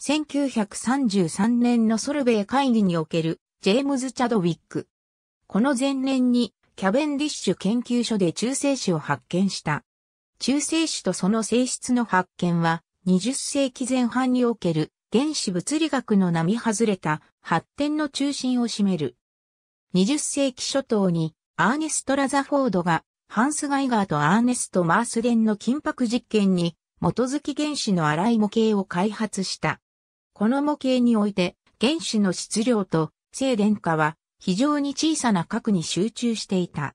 1933年のソルベイ会議におけるジェームズ・チャドウィック。この前年にキャベンディッシュ研究所で中性子を発見した。中性子とその性質の発見は20世紀前半における原子物理学の並外れた発展の中心を占める。20世紀初頭にアーネスト・ラザフォードがハンス・ガイガーとアーネスト・マースデンの金箔実験に基づき原子の粗い模型を開発した。この模型において原子の質量と静電化は非常に小さな核に集中していた。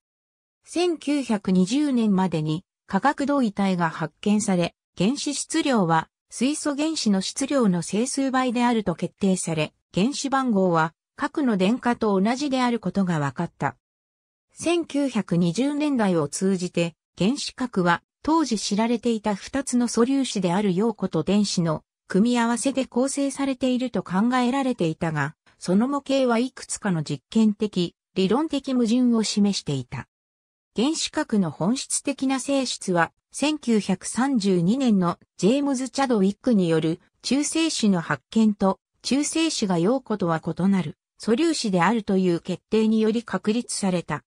1920年までに化学同位体が発見され、原子質量は水素原子の質量の整数倍であると決定され、原子番号は核の電荷と同じであることが分かった。1920年代を通じて原子核は当時知られていた二つの素粒子である陽子と電子の組み合わせで構成されていると考えられていたが、その模型はいくつかの実験的、理論的矛盾を示していた。原子核の本質的な性質は、1932年のジェームズ・チャドウィックによる中性子の発見と中性子が陽子とは異なる素粒子であるという決定により確立された。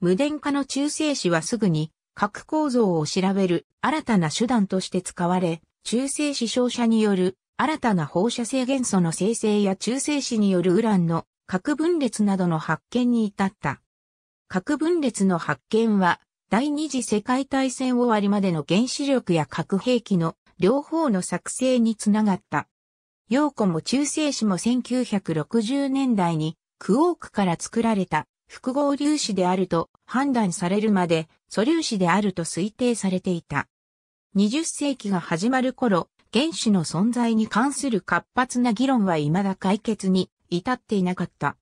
無電化の中性子はすぐに核構造を調べる新たな手段として使われ、中性子照射による新たな放射性元素の生成や中性子によるウランの核分裂などの発見に至った。核分裂の発見は第二次世界大戦終わりまでの原子力や核兵器の両方の作成につながった。陽子も中性子も1960年代にクオークから作られた複合粒子であると判断されるまで素粒子であると推定されていた。20世紀が始まる頃、原子の存在に関する活発な議論は未だ解決に至っていなかった。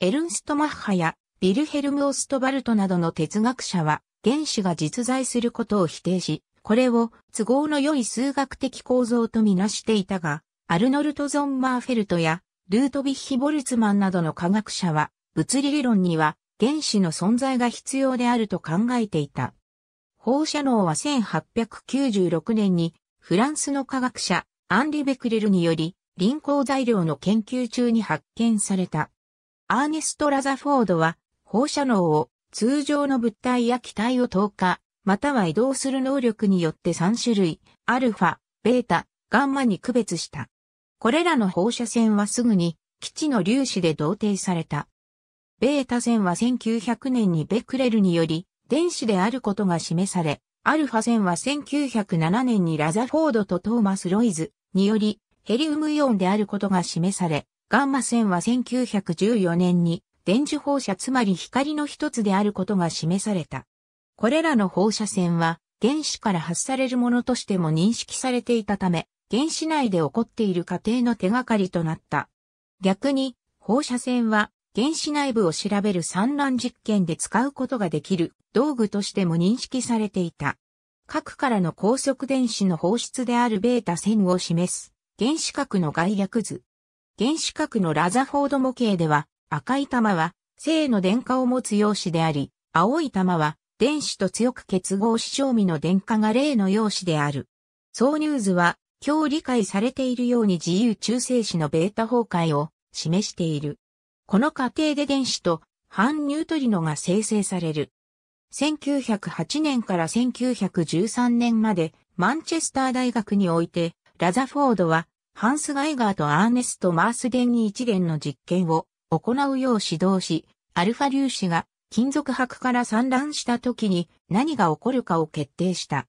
エルンスト・マッハやビルヘルム・オストバルトなどの哲学者は原子が実在することを否定し、これを都合の良い数学的構造とみなしていたが、アルノルト・ゾン・マーフェルトやルートビッヒ・ボルツマンなどの科学者は物理理論には原子の存在が必要であると考えていた。放射能は1896年にフランスの科学者アンリ・ベクレルにより臨光材料の研究中に発見された。アーネスト・ラザフォードは放射能を通常の物体や気体を透過、または移動する能力によって3種類、アルファ、ベータ、ガンマに区別した。これらの放射線はすぐに基地の粒子で同定された。ベータ線は1900年にベクレルにより電子であることが示され、アルファ線は1907年にラザフォードとトーマス・ロイズによりヘリウムイオンであることが示され、ガンマ線は1914年に電磁放射つまり光の一つであることが示された。これらの放射線は原子から発されるものとしても認識されていたため、原子内で起こっている過程の手がかりとなった。逆に、放射線は原子内部を調べる産卵実験で使うことができる道具としても認識されていた。核からの高速電子の放出であるベータ線を示す原子核の概略図。原子核のラザフォード模型では赤い玉は正の電荷を持つ陽子であり、青い玉は電子と強く結合し正味の電荷が例の陽子である。挿入図は今日理解されているように自由中性子のベータ崩壊を示している。この過程で電子と反ニュートリノが生成される。1908年から1913年までマンチェスター大学においてラザフォードはハンス・ガイガーとアーネスト・マースデンに一連の実験を行うよう指導し、アルファ粒子が金属箔から散乱した時に何が起こるかを決定した。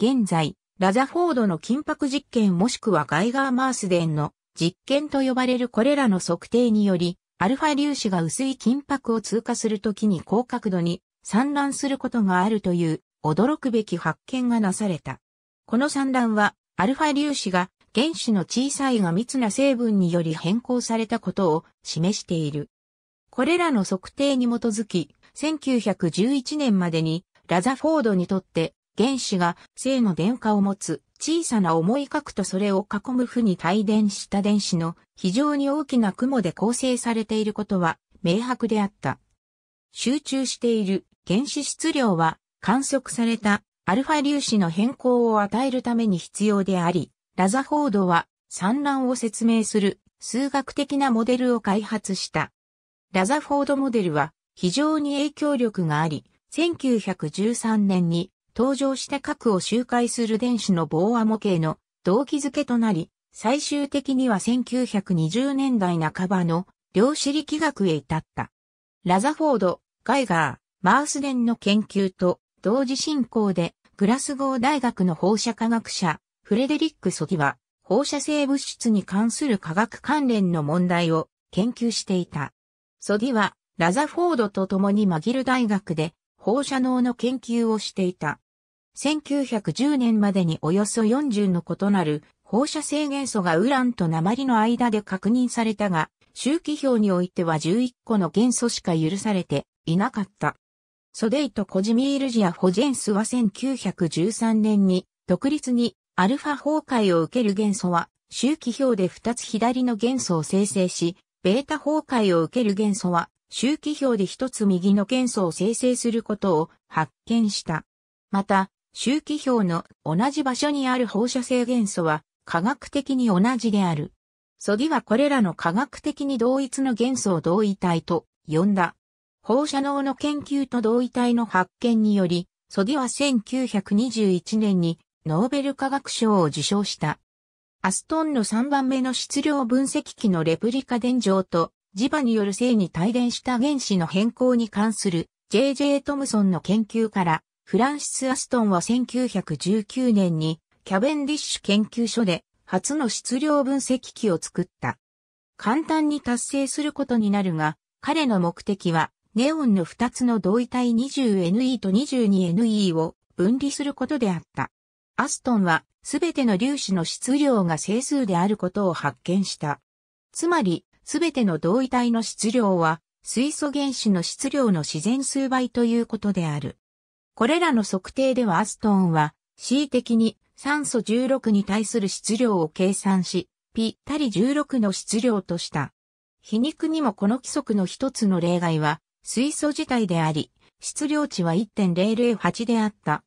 現在、ラザフォードの金箔実験もしくはガイガー・マースデンの実験と呼ばれるこれらの測定により、アルファ粒子が薄い金箔を通過するときに高角度に散乱することがあるという驚くべき発見がなされた。この散乱はアルファ粒子が原子の小さいが密な成分により変更されたことを示している。これらの測定に基づき、1911年までにラザフォードにとって原子が正の電荷を持つ小さな重い核とそれを囲む負に帯電した電子の非常に大きな雲で構成されていることは明白であった。集中している原子質量は観測されたアルファ粒子の変更を与えるために必要であり、ラザフォードは産卵を説明する数学的なモデルを開発した。ラザフォードモデルは非常に影響力があり、1913年に登場した核を周回する電子の棒和模型の動機づけとなり、最終的には1920年代半ばの量子力学へ至った。ラザフォード、ガイガー、マースデンの研究と同時進行でグラスゴー大学の放射科学者、フレデリック・ソティは放射性物質に関する科学関連の問題を研究していた。ソディはラザフォードと共にマギル大学で放射能の研究をしていた。1910年までにおよそ40の異なる放射性元素がウランと鉛の間で確認されたが、周期表においては11個の元素しか許されていなかった。ソデイとコジミールジア・ホジェンスは1913年に独立にアルファ崩壊を受ける元素は周期表で2つ左の元素を生成し、ベータ崩壊を受ける元素は周期表で1つ右の元素を生成することを発見した。また、周期表の同じ場所にある放射性元素は科学的に同じである。ソデはこれらの科学的に同一の元素を同位体と呼んだ。放射能の研究と同位体の発見により、ソディは1921年にノーベル化学賞を受賞した。アストンの3番目の質量分析機のレプリカ電状と磁場による性に帯電した原子の変更に関する J.J. トムソンの研究からフランシス・アストンは1919年にキャベンディッシュ研究所で初の質量分析機を作った。簡単に達成することになるが、彼の目的はネオンの2つの同位体 20NE と 22NE を分離することであった。アストンはすべての粒子の質量が整数であることを発見した。つまり、すべての同位体の質量は水素原子の質量の自然数倍ということである。これらの測定ではアストンは恣意的に酸素16に対する質量を計算し、ぴったり16の質量とした。皮肉にもこの規則の一つの例外は水素自体であり、質量値は1.008であった。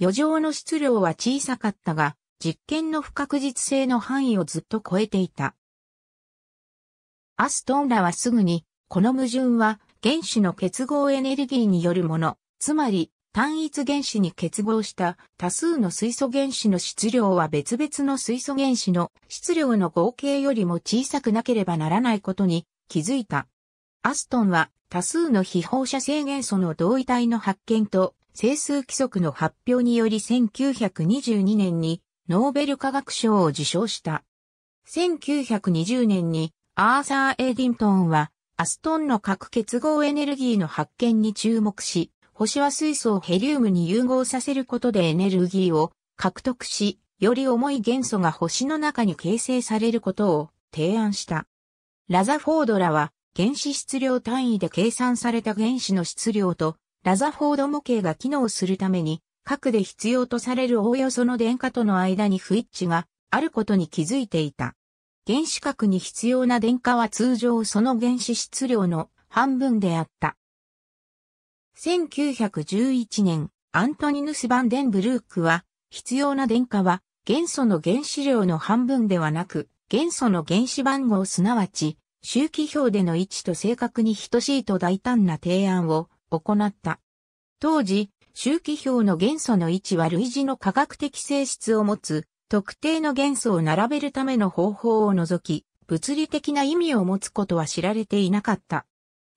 余剰の質量は小さかったが、実験の不確実性の範囲をずっと超えていた。アストンらはすぐに、この矛盾は原子の結合エネルギーによるもの、つまり単一原子に結合した多数の水素原子の質量は別々の水素原子の質量の合計よりも小さくなければならないことに気づいた。アストンは多数の非放射性元素の同位体の発見と整数規則の発表により1922年にノーベル化学賞を受賞した。1920年にアーサー・エディントンはアストンの核結合エネルギーの発見に注目し、星は水素をヘリウムに融合させることでエネルギーを獲得し、より重い元素が星の中に形成されることを提案した。ラザフォードらは原子質量単位で計算された原子の質量とラザフォード模型が機能するために核で必要とされるおおよその電荷との間に不一致があることに気づいていた。原子核に必要な電荷は通常その原子質量の半分であった。1911年、アントニヌス・バンデンブルークは、必要な電荷は元素の原子量の半分ではなく、元素の原子番号すなわち周期表での位置と正確に等しいと大胆な提案を行った。当時、周期表の元素の位置は類似の科学的性質を持つ特定の元素を並べるための方法を除き、物理的な意味を持つことは知られていなかった。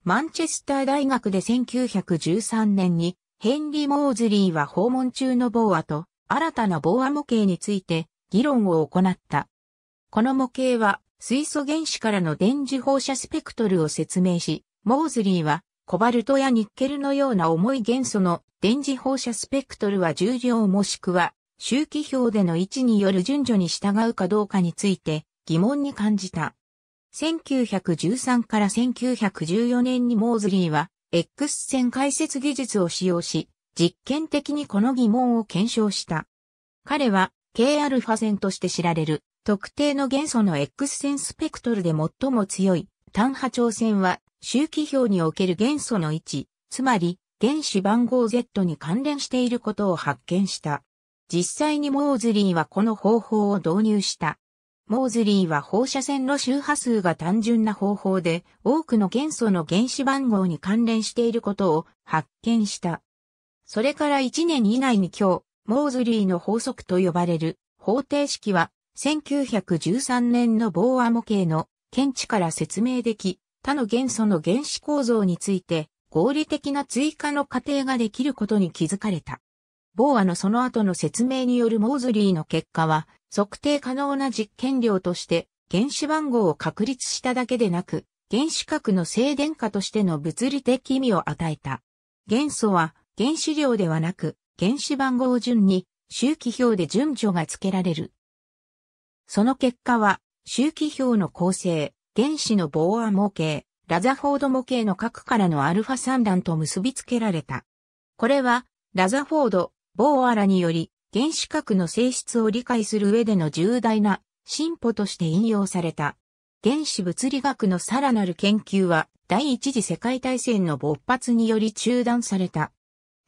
マンチェスター大学で1913年にヘンリー・モーズリーは訪問中のボーアと新たなボーア模型について議論を行った。この模型は水素原子からの電磁放射スペクトルを説明し、モーズリーはコバルトやニッケルのような重い元素の電磁放射スペクトルは重量もしくは周期表での位置による順序に従うかどうかについて疑問に感じた。1913から1914年にモーズリーは X 線解説技術を使用し、実験的にこの疑問を検証した。彼は Kα 線として知られる特定の元素の X 線スペクトルで最も強い単波長線は周期表における元素の位置、つまり原子番号 Z に関連していることを発見した。実際にモーズリーはこの方法を導入した。モーズリーは放射線の周波数が単純な方法で多くの元素の原子番号に関連していることを発見した。それから1年以内に今日、モーズリーの法則と呼ばれる方程式は1913年のボーア模型の検知から説明でき、他の元素の原子構造について合理的な追加の過程ができることに気づかれた。ボーアのその後の説明によるモーズリーの結果は、測定可能な実験量として原子番号を確立しただけでなく、原子核の静電化としての物理的意味を与えた。元素は原子量ではなく原子番号順に周期表で順序が付けられる。その結果は周期表の構成、原子のボーア模型、ラザフォード模型の核からのアルファ三段と結びつけられた。これはラザフォード、ボーアラにより原子核の性質を理解する上での重大な進歩として引用された。原子物理学のさらなる研究は第一次世界大戦の勃発により中断された。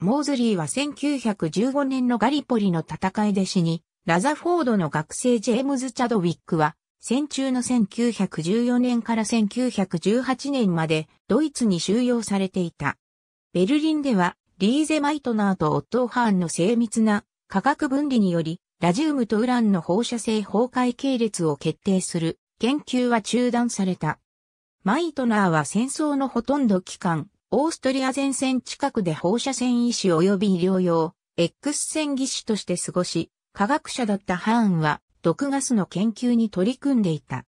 モーズリーは1915年のガリポリの戦いで死に、ラザフォードの学生ジェームズ・チャドウィックは、戦中の1914年から1918年までドイツに収容されていた。ベルリンではリーゼ・マイトナーとオットー・ハーンの精密な化学分離によりラジウムとウランの放射性崩壊系列を決定する研究は中断された。マイトナーは戦争のほとんど期間、オーストリア前線近くで放射線医師及び医療用、X 線技師として過ごし、科学者だったハーンは毒ガスの研究に取り組んでいた。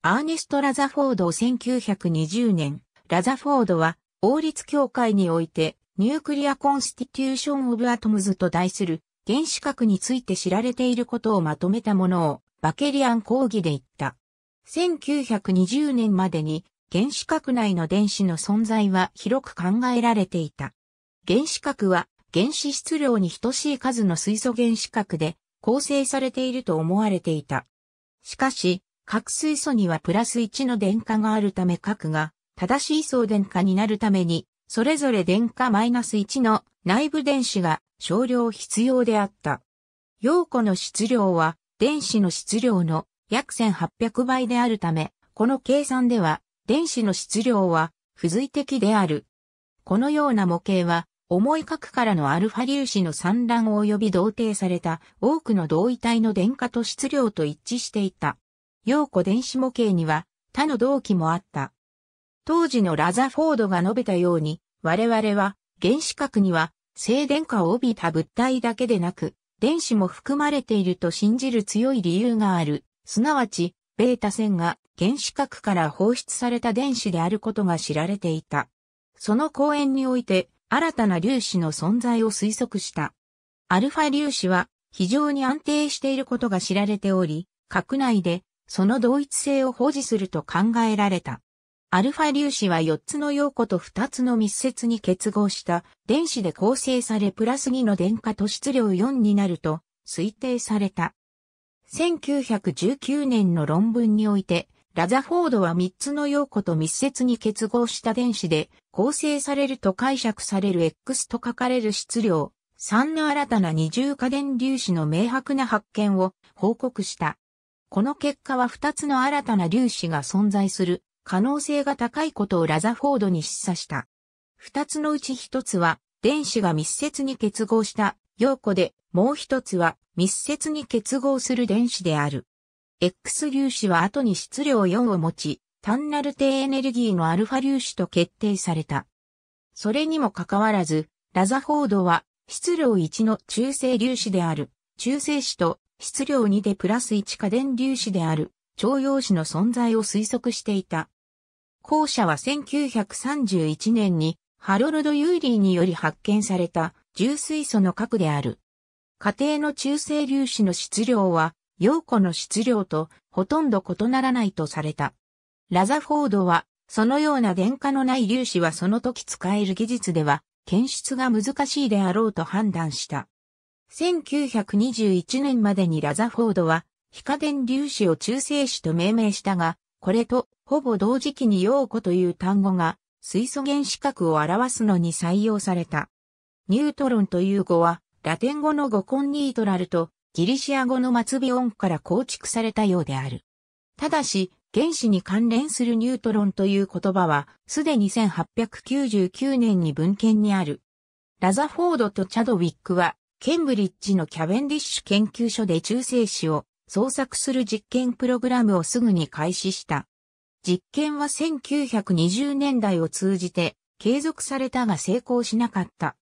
アーネスト・ラザフォードを1920年、ラザフォードは王立協会において Nuclear Constitution of Atoms と題する原子核について知られていることをまとめたものをバケリアン講義で行った。1920年までに原子核内の電子の存在は広く考えられていた。原子核は原子質量に等しい数の水素原子核で構成されていると思われていた。しかし、核水素にはプラス1の電荷があるため核が正しい相電荷になるために、それぞれ電荷マイナス1の内部電子が少量必要であった。陽子の質量は電子の質量の約1800倍であるため、この計算では電子の質量は不随的である。このような模型は、重い核からのアルファ粒子の散乱及び同定された多くの同位体の電荷と質量と一致していた。陽子電子模型には他の同期もあった。当時のラザフォードが述べたように、我々は原子核には静電荷を帯びた物体だけでなく、電子も含まれていると信じる強い理由がある。すなわち、ベータ線が原子核から放出された電子であることが知られていた。その講演において新たな粒子の存在を推測した。アルファ粒子は非常に安定していることが知られており、核内でその同一性を保持すると考えられた。アルファ粒子は4つの陽子と2つの密接に結合した電子で構成されプラス2の電荷と質量4になると推定された。1919年の論文においてラザフォードは3つの陽子と密接に結合した電子で構成されると解釈される X と書かれる質量3の新たな二重化電粒子の明白な発見を報告した。この結果は2つの新たな粒子が存在する可能性が高いことをラザフォードに示唆した。2つのうち1つは電子が密接に結合した陽子で、もう1つは密接に結合する電子である。X 粒子は後に質量4を持ち、単なる低エネルギーのアルファ粒子と決定された。それにもかかわらず、ラザフォードは質量1の中性粒子である中性子と質量2でプラス1荷電粒子である重陽子の存在を推測していた。後者は1931年にハロルド・ユーリーにより発見された重水素の核である。仮定の中性粒子の質量は陽子の質量とほとんど異ならないとされた。ラザフォードは、そのような電荷のない粒子はその時使える技術では、検出が難しいであろうと判断した。1921年までにラザフォードは、非可電粒子を中性子と命名したが、これとほぼ同時期に陽子という単語が水素原子核を表すのに採用された。ニュートロンという語は、ラテン語の語コンニートラルとギリシア語の末尾音から構築されたようである。ただし、原子に関連するニュートロンという言葉は、すでに1899年に文献にある。ラザフォードとチャドウィックは、ケンブリッジのキャベンディッシュ研究所で中性子を捜索する実験プログラムをすぐに開始した。実験は1920年代を通じて継続されたが成功しなかった。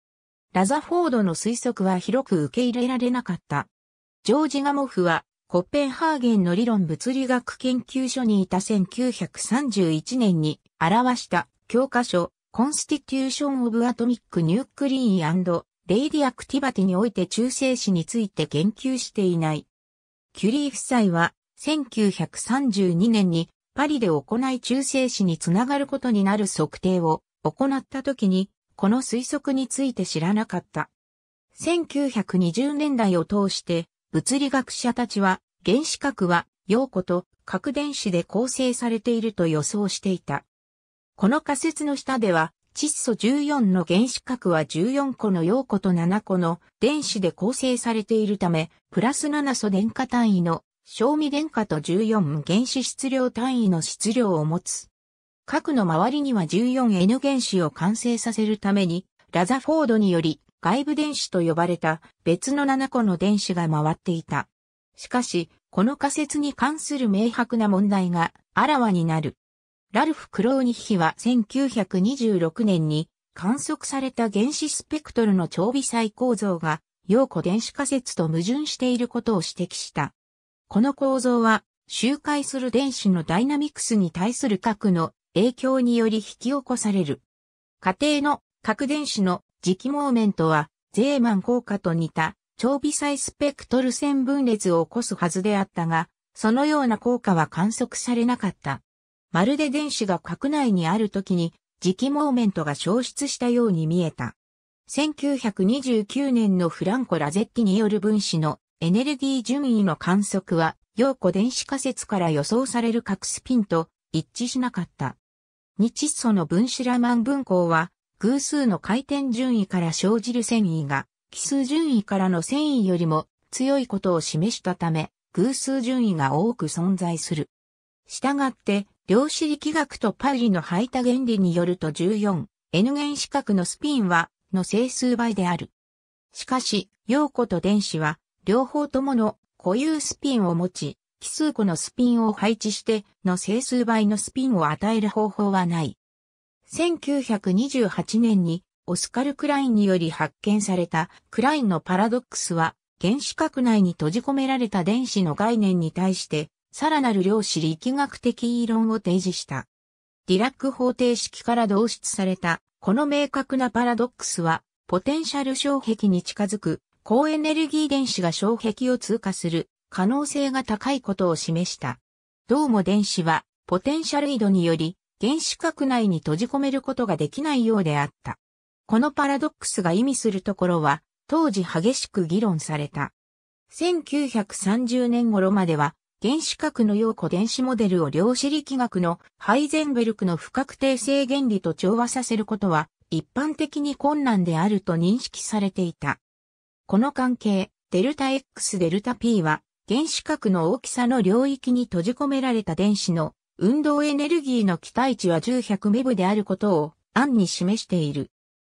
ラザフォードの推測は広く受け入れられなかった。ジョージ・ガモフはコッペンハーゲンの理論物理学研究所にいた1931年に著した教科書 Constitution of Atomic Nuclei and Radioactivity において中性子について言及していない。キュリー夫妻は1932年にパリで行い中性子につながることになる測定を行った時にこの推測について知らなかった。1920年代を通して物理学者たちは原子核は陽子と核電子で構成されていると予想していた。この仮説の下では窒素14の原子核は14個の陽子と7個の電子で構成されているため、プラス7素電荷単位の小味電荷と14原子質量単位の質量を持つ。核の周りには 14N 原子を完成させるために、ラザフォードにより外部電子と呼ばれた別の7個の電子が回っていた。しかし、この仮説に関する明白な問題があらわになる。ラルフ・クローニッヒは1926年に観測された原子スペクトルの超微細構造が陽子電子仮説と矛盾していることを指摘した。この構造は周回する電子のダイナミクスに対する核の影響により引き起こされる。家庭の核電子の磁気モーメントはゼーマン効果と似た超微細スペクトル線分裂を起こすはずであったが、そのような効果は観測されなかった。まるで電子が核内にある時に磁気モーメントが消失したように見えた。1929年のフランコ・ラゼッティによる分子のエネルギー順位の観測は、陽子電子仮説から予想される核スピンと一致しなかった。日素の分子ラマン分光は、偶数の回転順位から生じる繊維が、奇数順位からの繊維よりも強いことを示したため、偶数順位が多く存在する。したがって、量子力学とパウリの排他原理によると14、N 原子核のスピンは、の整数倍である。しかし、陽子と電子は、両方ともの固有スピンを持ち、奇数個のスピンを配置して、の整数倍のスピンを与える方法はない。1928年に、オスカル・クラインにより発見されたクラインのパラドックスは、原子核内に閉じ込められた電子の概念に対して、さらなる量子力学的異論を提示した。ディラック方程式から導出された、この明確なパラドックスは、ポテンシャル障壁に近づく、高エネルギー電子が障壁を通過する可能性が高いことを示した。どうも電子は、ポテンシャル井戸により、原子核内に閉じ込めることができないようであった。このパラドックスが意味するところは、当時激しく議論された。1930年頃までは、原子核の陽子電子モデルを量子力学のハイゼンベルクの不確定性原理と調和させることは一般的に困難であると認識されていた。この関係、デルタ X デルタ P は原子核の大きさの領域に閉じ込められた電子の運動エネルギーの期待値は10 100メブであることを案に示している。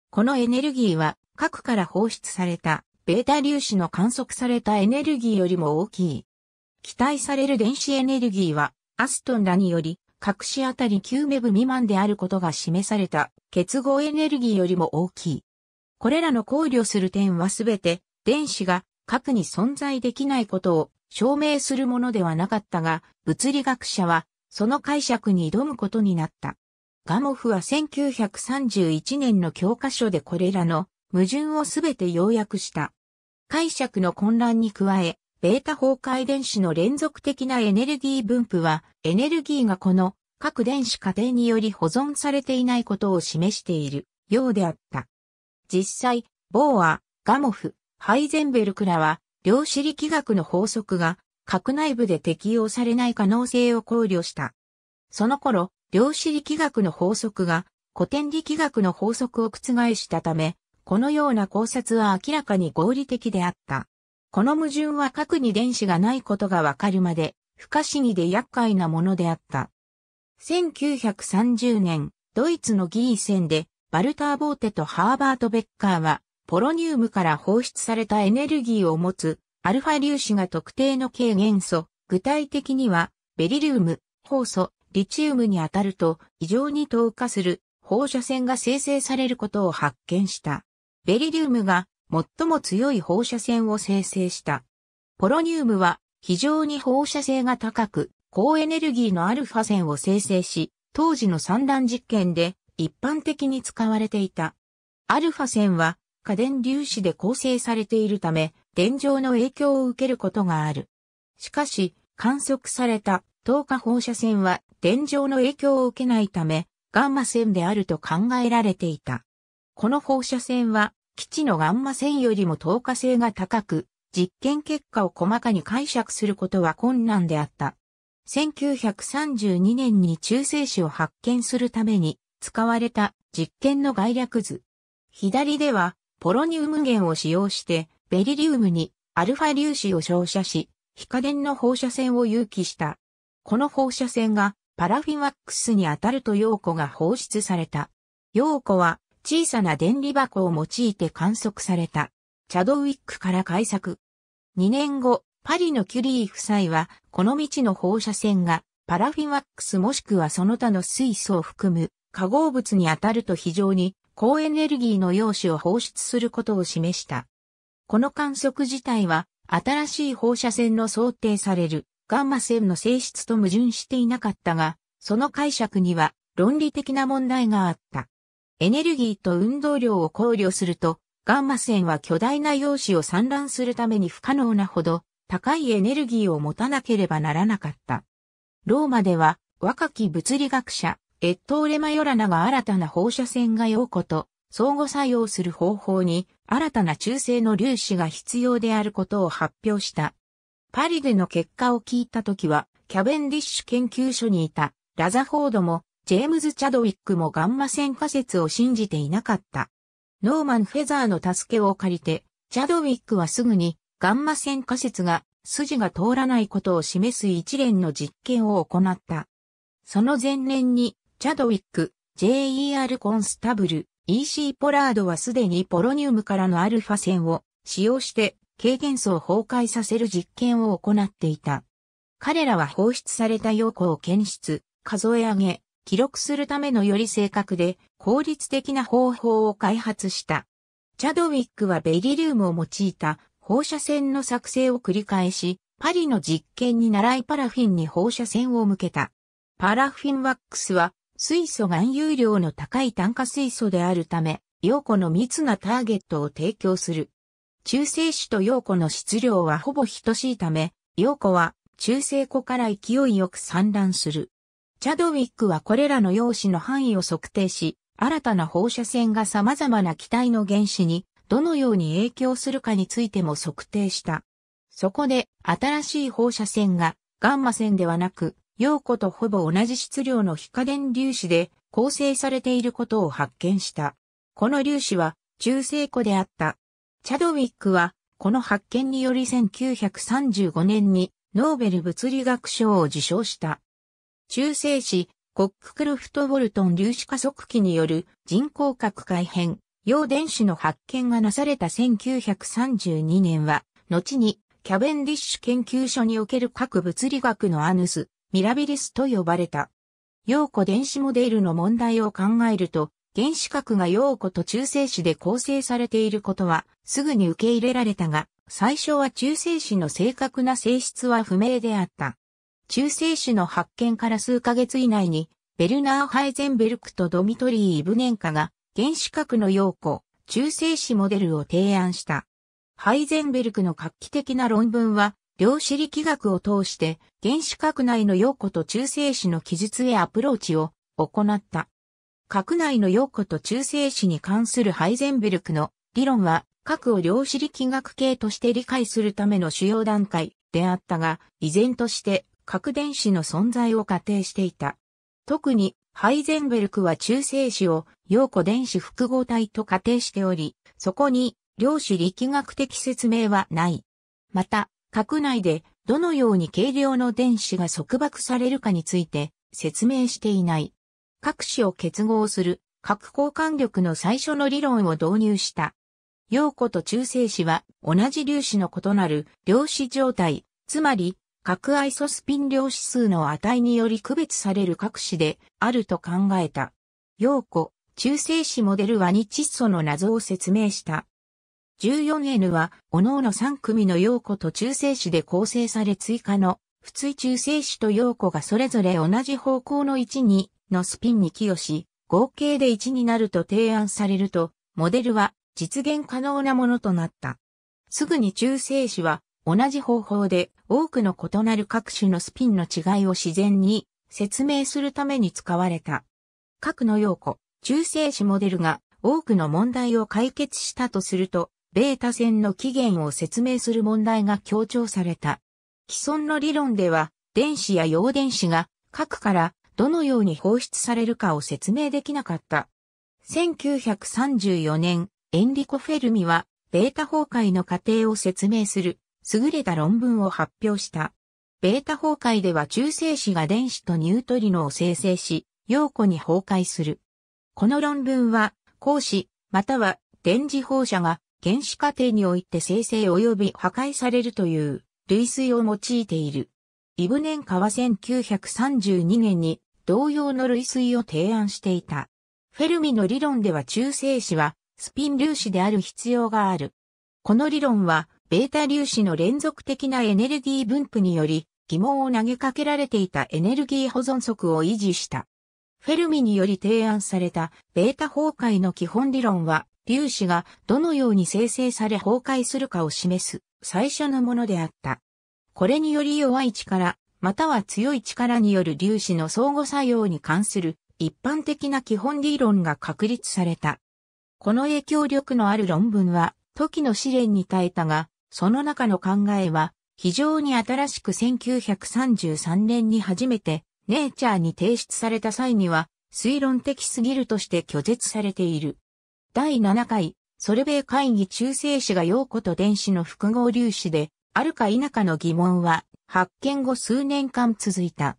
このエネルギーは核から放出されたベータ粒子の観測されたエネルギーよりも大きい。期待される電子エネルギーは、アストンらにより、各子あたり9メブ未満であることが示された結合エネルギーよりも大きい。これらの考慮する点はすべて、電子が核に存在できないことを証明するものではなかったが、物理学者はその解釈に挑むことになった。ガモフは1931年の教科書でこれらの矛盾をすべて要約した。解釈の混乱に加え、ベータ崩壊電子の連続的なエネルギー分布は、エネルギーがこの各電子過程により保存されていないことを示しているようであった。実際、ボーア、ガモフ、ハイゼンベルクらは、量子力学の法則が核内部で適用されない可能性を考慮した。その頃、量子力学の法則が古典力学の法則を覆したため、このような考察は明らかに合理的であった。この矛盾は核に電子がないことがわかるまで不可思議で厄介なものであった。1930年、ドイツのギーセンで、バルター・ボーテとハーバート・ベッカーは、ポロニウムから放出されたエネルギーを持つ、アルファ粒子が特定の軽元素、具体的には、ベリリウム、酵素、リチウムに当たると、異常に透過する放射線が生成されることを発見した。ベリリウムが最も強い放射線を生成した。ポロニウムは非常に放射性が高く、高エネルギーのアルファ線を生成し、当時の散乱実験で一般的に使われていた。アルファ線は過電粒子で構成されているため、電状の影響を受けることがある。しかし、観測された透過放射線は電状の影響を受けないため、ガンマ線であると考えられていた。この放射線は基地のガンマ線よりも透過性が高く、実験結果を細かに解釈することは困難であった。1932年に中性子を発見するために使われた実験の概略図。左ではポロニウム源を使用してベリリウムにアルファ粒子を照射し、非可電の放射線を誘起した。この放射線がパラフィンワックスに当たると陽子が放出された。陽子は小さな電離箱を用いて観測された。チャドウィックから解作。2年後、パリのキュリー夫妻は、この未知の放射線が、パラフィンワックスもしくはその他の水素を含む化合物に当たると非常に高エネルギーの陽子を放出することを示した。この観測自体は、新しい放射線の想定されるガンマ線の性質と矛盾していなかったが、その解釈には論理的な問題があった。エネルギーと運動量を考慮すると、ガンマ線は巨大な陽子を散乱するために不可能なほど高いエネルギーを持たなければならなかった。ローマでは若き物理学者、エットーレマヨラナが新たな放射線が陽子と相互作用する方法に新たな中性の粒子が必要であることを発表した。パリでの結果を聞いた時は、キャベンディッシュ研究所にいたラザフォードもジェームズ・チャドウィックもガンマ線仮説を信じていなかった。ノーマン・フェザーの助けを借りて、チャドウィックはすぐにガンマ線仮説が筋が通らないことを示す一連の実験を行った。その前年に、チャドウィック、JER コンスタブル、EC ポラードはすでにポロニウムからのアルファ線を使用して軽元素を崩壊させる実験を行っていた。彼らは放出された陽子を検出、数え上げ、記録するためのより正確で効率的な方法を開発した。チャドウィックはベリリウムを用いた放射線の作成を繰り返し、パリの実験に習いパラフィンに放射線を向けた。パラフィンワックスは水素含有量の高い炭化水素であるため、陽子の密なターゲットを提供する。中性子と陽子の質量はほぼ等しいため、陽子は中性子から勢いよく散乱する。チャドウィックはこれらの陽子の範囲を測定し、新たな放射線が様々な気体の原子にどのように影響するかについても測定した。そこで新しい放射線がガンマ線ではなく、陽子とほぼ同じ質量の非可電粒子で構成されていることを発見した。この粒子は中性子であった。チャドウィックはこの発見により1935年にノーベル物理学賞を受賞した。中性子、コッククルフト・ボルトン粒子加速器による人工核改変、陽電子の発見がなされた1932年は、後にキャベンディッシュ研究所における核物理学のアヌス、ミラビリスと呼ばれた。陽子電子モデルの問題を考えると、原子核が陽子と中性子で構成されていることはすぐに受け入れられたが、最初は中性子の正確な性質は不明であった。中性子の発見から数ヶ月以内に、ベルナー・ハイゼンベルクとドミトリー・イブネンカが原子核の陽子、中性子モデルを提案した。ハイゼンベルクの画期的な論文は、量子力学を通して原子核内の陽子と中性子の記述へアプローチを行った。核内の陽子と中性子に関するハイゼンベルクの理論は核を量子力学系として理解するための主要段階であったが、依然として核電子の存在を仮定していた。特に、ハイゼンベルクは中性子を陽子電子複合体と仮定しており、そこに量子力学的説明はない。また、核内でどのように軽量の電子が束縛されるかについて説明していない。核子を結合する核交換力の最初の理論を導入した。陽子と中性子は同じ粒子の異なる量子状態、つまり核アイソスピン量子数の値により区別される核子であると考えた。陽子、中性子モデルは2窒素の謎を説明した。14N は、各々3組の陽子と中性子で構成され追加の、普通中性子と陽子がそれぞれ同じ方向の1、2のスピンに寄与し、合計で1になると提案されると、モデルは実現可能なものとなった。すぐに中性子は同じ方法で多くの異なる各種のスピンの違いを自然に説明するために使われた。核の陽子、中性子モデルが多くの問題を解決したとすると、ベータ線の起源を説明する問題が強調された。既存の理論では、電子や陽電子が核からどのように放出されるかを説明できなかった。1934年、エンリコ・フェルミは、ベータ崩壊の過程を説明する、優れた論文を発表した。ベータ崩壊では中性子が電子とニュートリノを生成し、陽子に崩壊する。この論文は、光子、または電磁放射が原子過程において生成及び破壊されるという類推を用いている。イブネンカは1932年に同様の類推を提案していた。フェルミの理論では中性子はスピン粒子である必要がある。この理論はベータ粒子の連続的なエネルギー分布により疑問を投げかけられていたエネルギー保存則を維持した。フェルミにより提案されたベータ崩壊の基本理論は粒子がどのように生成され崩壊するかを示す最初のものであった。これにより弱い力、または強い力による粒子の相互作用に関する一般的な基本理論が確立された。この影響力のある論文は、時の試練に耐えたが、その中の考えは、非常に新しく1933年に初めて、ネイチャーに提出された際には、推論的すぎるとして拒絶されている。第7回、ソルベイ会議中性子が陽子と電子の複合粒子で、あるか否かの疑問は、発見後数年間続いた。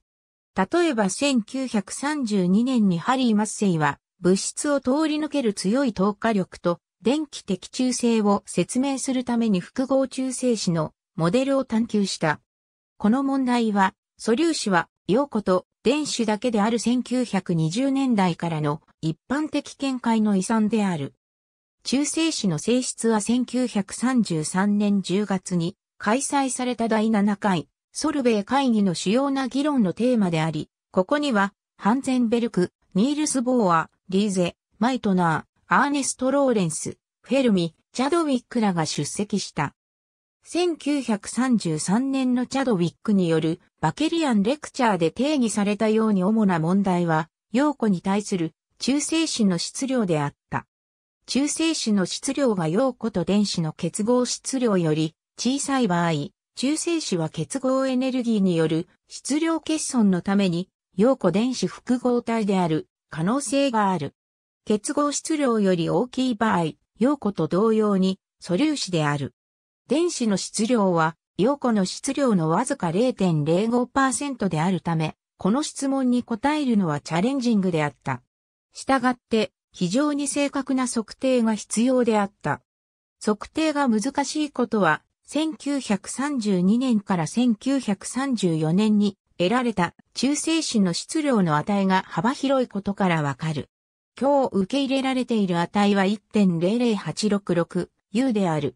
例えば1932年にハリー・マッセイは、物質を通り抜ける強い透過力と、電気的中性を説明するために複合中性子のモデルを探求した。この問題は、素粒子は陽子と電子だけである1920年代からの一般的見解の遺産である。中性子の性質は1933年10月に開催された第7回ソルベイ会議の主要な議論のテーマであり、ここにはハンゼンベルク、ニールス・ボーア、リーゼ、マイトナー、アーネスト・ローレンス、フェルミ、チャドウィックらが出席した。1933年のチャドウィックによるバケリアンレクチャーで定義されたように主な問題は、陽子に対する中性子の質量であった。中性子の質量が陽子と電子の結合質量より小さい場合、中性子は結合エネルギーによる質量欠損のために陽子電子複合体である可能性がある。結合質量より大きい場合、陽子と同様に素粒子である。電子の質量は、陽子の質量のわずか0.05%であるため、この質問に答えるのはチャレンジングであった。したがって、非常に正確な測定が必要であった。測定が難しいことは、1932年から1934年に得られた中性子の質量の値が幅広いことからわかる。今日受け入れられている値は 1.00866U である。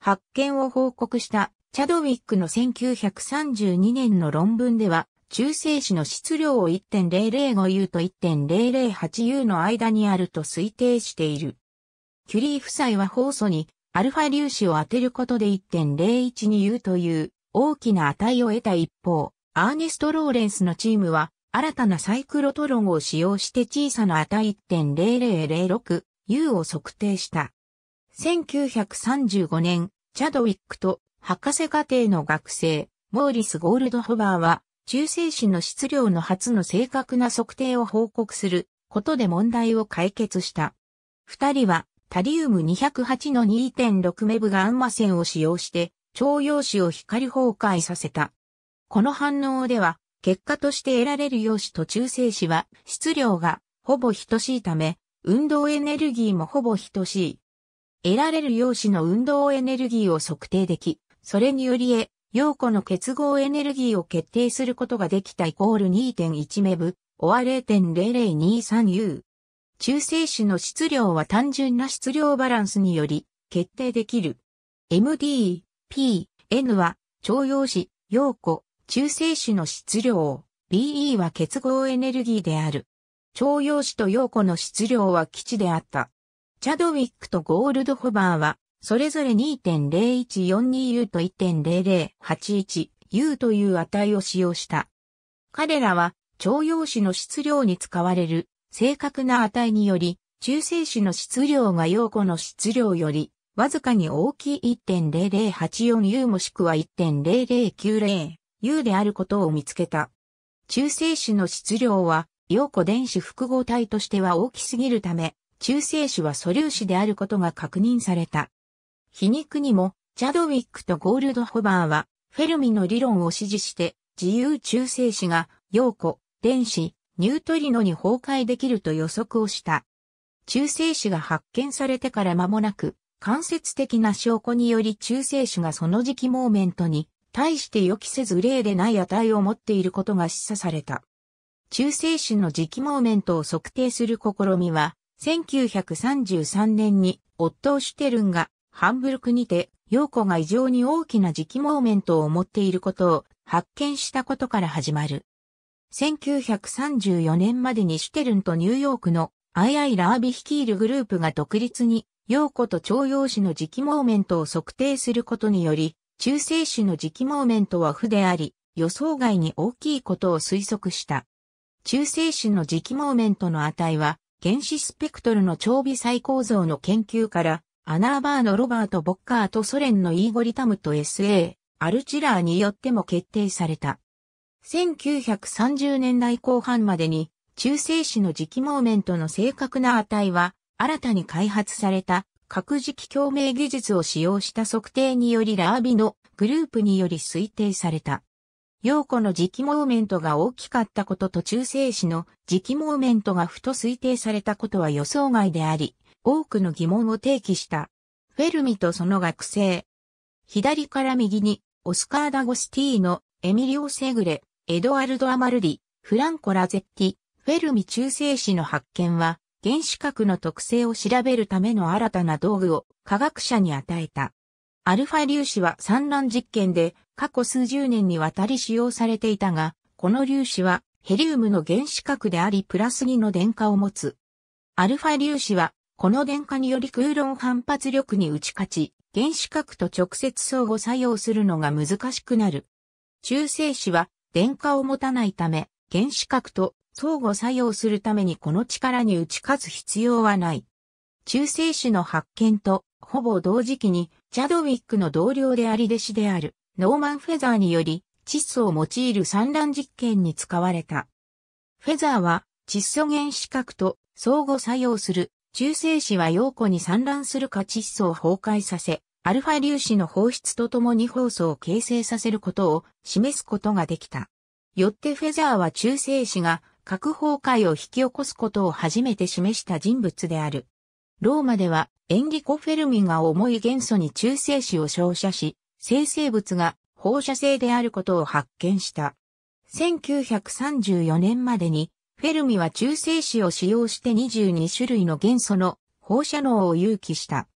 発見を報告したチャドウィックの1932年の論文では、中性子の質量を 1.005U と 1.008U の間にあると推定している。キュリー夫妻は酵素にアルファ粒子を当てることで 1.012U という大きな値を得た一方、アーネスト・ローレンスのチームは新たなサイクロトロンを使用して小さな値 1.0006U を測定した。1935年、チャドウィックと博士課程の学生、モーリス・ゴールドホバーは、中性子の質量の初の正確な測定を報告することで問題を解決した。二人は、タリウム208の2.6メブガンマ線を使用して、徴用子を光崩壊させた。この反応では、結果として得られる陽子と中性子は質量がほぼ等しいため、運動エネルギーもほぼ等しい。得られる陽子の運動エネルギーを測定でき、それによりえ、陽子の結合エネルギーを決定することができたイコール2.1メブ、オア 0.0023U。中性子の質量は単純な質量バランスにより決定できる。MD、P、N は徴用子、陽子、中性子の質量、BE は結合エネルギーである。徴用子と陽子の質量は基地であった。チャドウィックとゴールドホバーは、それぞれ 2.0142U と 1.0081U という値を使用した。彼らは、徴用紙の質量に使われる正確な値により、中性子の質量が陽子の質量より、わずかに大きい 1.0084U もしくは1.0090 U であることを見つけた。中性子の質量は、陽子電子複合体としては大きすぎるため、中性子は素粒子であることが確認された。皮肉にも、チャドウィックとゴールドホバーは、フェルミの理論を支持して、自由中性子が、陽子、電子、ニュートリノに崩壊できると予測をした。中性子が発見されてから間もなく、間接的な証拠により中性子がその時期モーメントに対して予期せず例でない値を持っていることが示唆された。中性子の磁気モーメントを測定する試みは、1933年にオットー・シュテルンがハンブルクにて、陽子が異常に大きな磁気モーメントを持っていることを発見したことから始まる。1934年までにシュテルンとニューヨークのアイアイ・ラービ率いるグループが独立に、陽子と重陽子の磁気モーメントを測定することにより、中性子の磁気モーメントは負であり、予想外に大きいことを推測した。中性子の磁気モーメントの値は、原子スペクトルの超微細構造の研究から、アナーバーのロバート・ボッカーとソ連のイーゴリタムと SA、アルチラーによっても決定された。1930年代後半までに中性子の磁気モーメントの正確な値は新たに開発された核磁気共鳴技術を使用した測定によりラービのグループにより推定された。陽子の磁気モーメントが大きかったことと中性子の磁気モーメントが負と推定されたことは予想外であり、多くの疑問を提起した。フェルミとその学生。左から右に、オスカー・ダゴスティーノ、エミリオ・セグレ、エドワルド・アマルディ、フランコ・ラゼッティ、フェルミ中性子の発見は、原子核の特性を調べるための新たな道具を科学者に与えた。アルファ粒子は産卵実験で過去数十年にわたり使用されていたが、この粒子はヘリウムの原子核でありプラス2の電荷を持つ。アルファ粒子はこの電荷により空論反発力に打ち勝ち、原子核と直接相互作用するのが難しくなる。中性子は電荷を持たないため、原子核と相互作用するためにこの力に打ち勝つ必要はない。中性子の発見とほぼ同時期にチャドウィックの同僚であり弟子であるノーマン・フェザーにより窒素を用いる産卵実験に使われた。フェザーは窒素原子核と相互作用する中性子は陽子に産卵するか窒素を崩壊させ、アルファ粒子の放出とともに酵素を形成させることを示すことができた。よってフェザーは中性子が核崩壊を引き起こすことを初めて示した人物である。ローマではエンリコ・フェルミが重い元素に中性子を照射し、生成物が放射性であることを発見した。1934年までにフェルミは中性子を使用して22種類の元素の放射能を誘起した。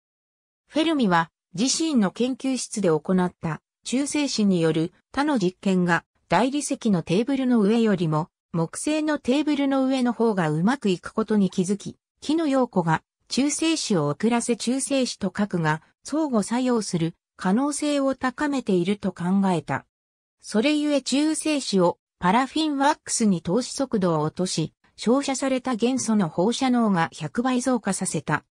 フェルミは自身の研究室で行った中性子による他の実験が大理石のテーブルの上よりも木製のテーブルの上の方がうまくいくことに気づき、木の陽子が中性子を遅らせ中性子と核が相互作用する可能性を高めていると考えた。それゆえ中性子をパラフィンワックスに投資速度を落とし、照射された元素の放射能が100倍増加させた。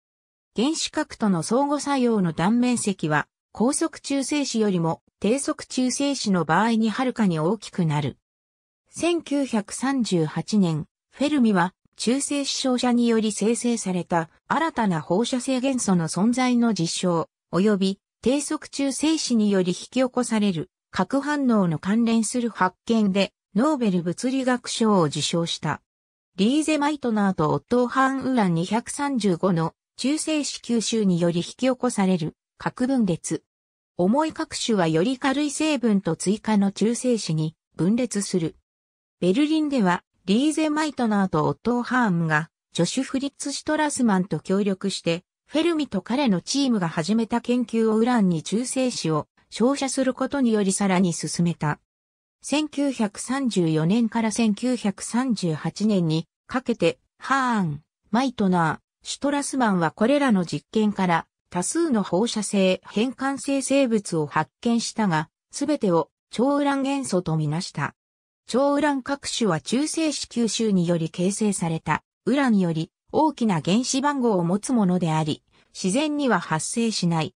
原子核との相互作用の断面積は、高速中性子よりも低速中性子の場合にはるかに大きくなる。1938年、フェルミは中性子照射により生成された新たな放射性元素の存在の実証、及び低速中性子により引き起こされる核反応の関連する発見でノーベル物理学賞を受賞した。リーゼマイトナーとオットーハンウラン235の中性子吸収により引き起こされる核分裂。重い核種はより軽い成分と追加の中性子に分裂する。ベルリンではリーゼマイトナーとオットーハーンがジョシュ・フリッツ・シュトラスマンと協力してフェルミと彼のチームが始めた研究をウランに中性子を照射することによりさらに進めた。1934年から1938年にかけて、ハーン、マイトナー、シュトラスマンはこれらの実験から多数の放射性変換性生物を発見したが、すべてを超ウラン元素とみなした。超ウラン各種は中性子吸収により形成されたウランより大きな原子番号を持つものであり、自然には発生しない。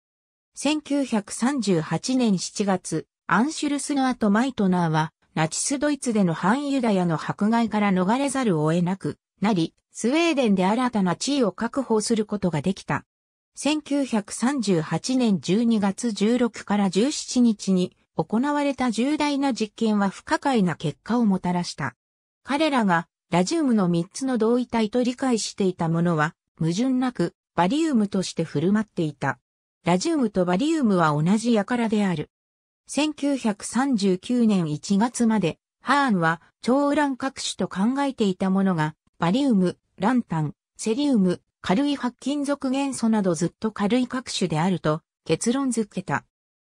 1938年7月、アンシュルスナーとマイトナーは、ナチスドイツでの反ユダヤの迫害から逃れざるを得なくなり、スウェーデンで新たな地位を確保することができた。1938年12月16から17日に行われた重大な実験は不可解な結果をもたらした。彼らがラジウムの3つの同位体と理解していたものは矛盾なくバリウムとして振る舞っていた。ラジウムとバリウムは同じ輩である。1939年1月まで、ハーンは超ウラン核種と考えていたものが、バリウム、ランタン、セリウム、軽い白金属元素などずっと軽い核種であると結論づけた。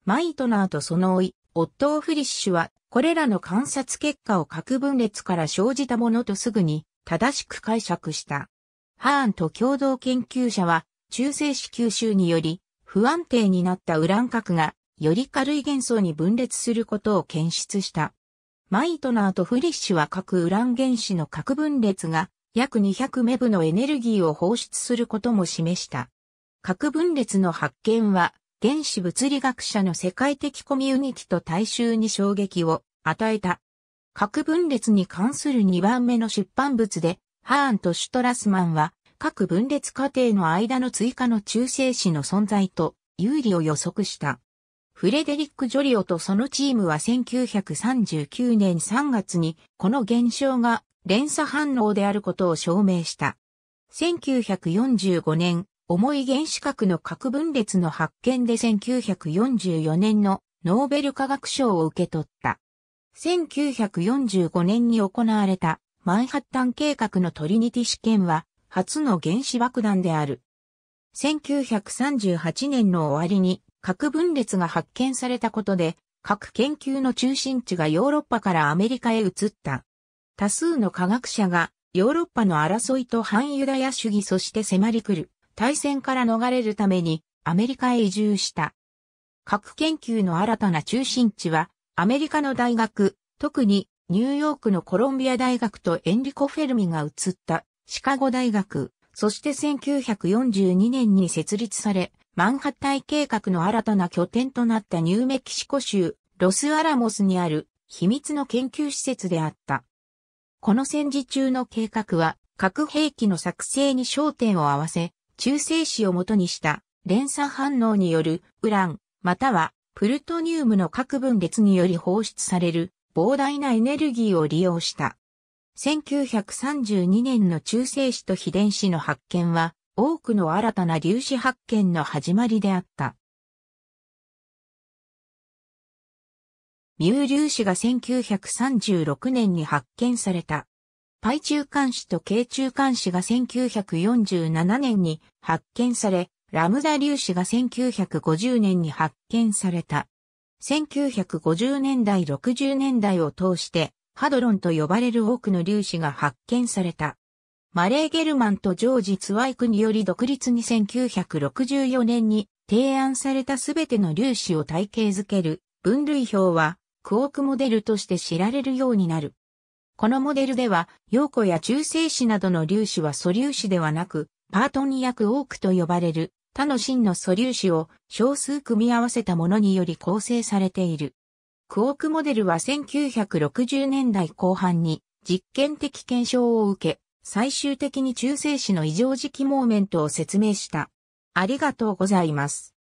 マイトナーとその甥、オットー・フリッシュは、これらの観察結果を核分裂から生じたものとすぐに正しく解釈した。ハーンと共同研究者は、中性子吸収により、不安定になったウラン核がより軽い元素に分裂することを検出した。マイトナーとフリッシュは各ウラン原子の核分裂が約200メブのエネルギーを放出することも示した。核分裂の発見は原子物理学者の世界的コミュニティと大衆に衝撃を与えた。核分裂に関する2番目の出版物で、ハーンとシュトラスマンは、核分裂過程の間の追加の中性子の存在と有利を予測した。フレデリック・ジョリオとそのチームは1939年3月にこの現象が連鎖反応であることを証明した。1945年、重い原子核の核分裂の発見で1944年のノーベル化学賞を受け取った。1945年に行われたマンハッタン計画のトリニティ試験は初の原子爆弾である。1938年の終わりに核分裂が発見されたことで、核研究の中心地がヨーロッパからアメリカへ移った。多数の科学者がヨーロッパの争いと反ユダヤ主義そして迫り来る大戦から逃れるためにアメリカへ移住した。核研究の新たな中心地はアメリカの大学、特にニューヨークのコロンビア大学とエンリコ・フェルミが移ったシカゴ大学、そして1942年に設立され、マンハッタイ計画の新たな拠点となったニューメキシコ州ロスアラモスにある秘密の研究施設であった。この戦時中の計画は核兵器の作成に焦点を合わせ、中性子をもとにした連鎖反応によるウラン、またはプルトニウムの核分裂により放出される膨大なエネルギーを利用した。1932年の中性子と非電子の発見は多くの新たな粒子発見の始まりであった。ミュー粒子が1936年に発見された。パイ中間子と軽中間子が1947年に発見され、ラムダ粒子が1950年に発見された。1950年代60年代を通して、ハドロンと呼ばれる多くの粒子が発見された。マレー・ゲルマンとジョージ・ツワイクにより独立に1964年に提案されたすべての粒子を体系づける分類表はクォークモデルとして知られるようになる。このモデルでは、陽子や中性子などの粒子は素粒子ではなく、パートン約多くと呼ばれる他の真の素粒子を少数組み合わせたものにより構成されている。クォークモデルは1960年代後半に実験的検証を受け、最終的に中性子の異常時期モーメントを説明した。ありがとうございます。